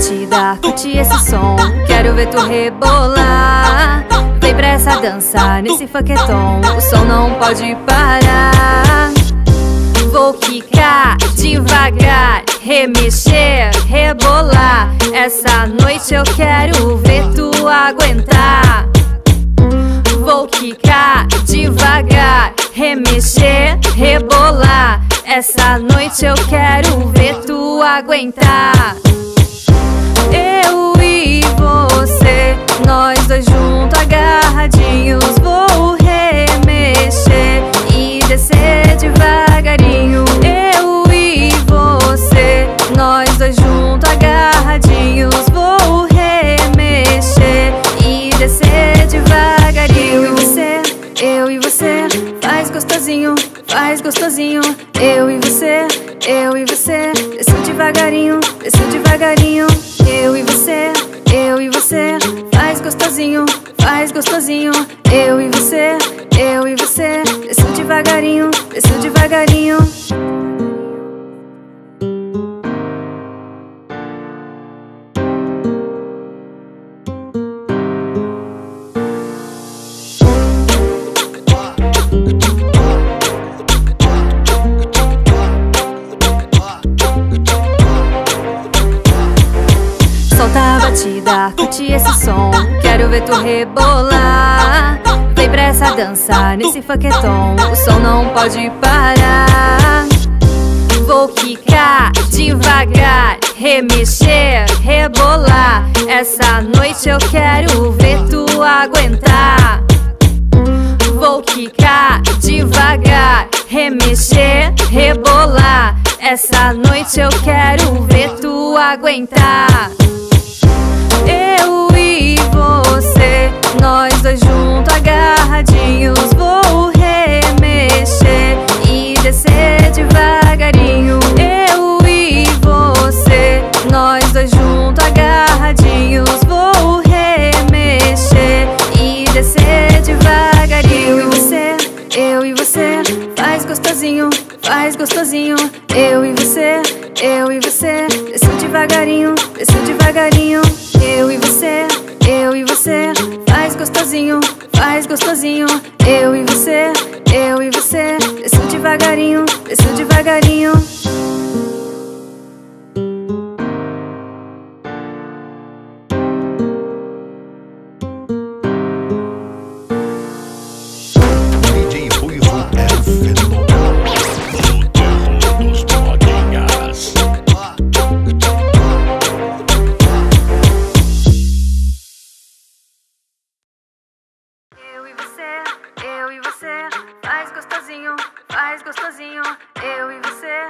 Batida, curte esse som. Quero ver tu rebolar. Vem pra essa dança, nesse funketão O som não pode parar. Vou quicar devagar Remexer, rebolar. Essa noite eu quero ver tu aguentar. Vou quicar devagar Remexer, rebolar. Essa noite eu quero ver tu aguentar eu e você, nós dois juntos agarradinhos. Vou remexer e descer devagarinho. Eu e você, nós dois juntos agarradinhos. Vou remexer e descer devagarinho. Eu e você, eu e você, faz gostosinho, faz gostosinho. Eu e você, eu e você, desce devagarinho, desce devagarinho. Gostosinho, faz gostosinho. Eu e você, eu e você, desce devagarinho, desce devagarinho. Som. Quero ver tu rebolar. Vem pra essa dança, nesse funketão O som não pode parar. Vou quicar devagar Remexer, rebolar. Essa noite eu quero ver tu aguentar. Vou quicar devagar Remexer, rebolar. Essa noite eu quero ver tu aguentar faz gostosinho, faz gostosinho. Eu e você, eu e você, desce devagarinho, desce devagarinho. Eu e você, eu e você, faz gostosinho, faz gostosinho. Eu e você, eu e você, desce devagarinho, desce devagarinho. mais gostosinho, eu e você.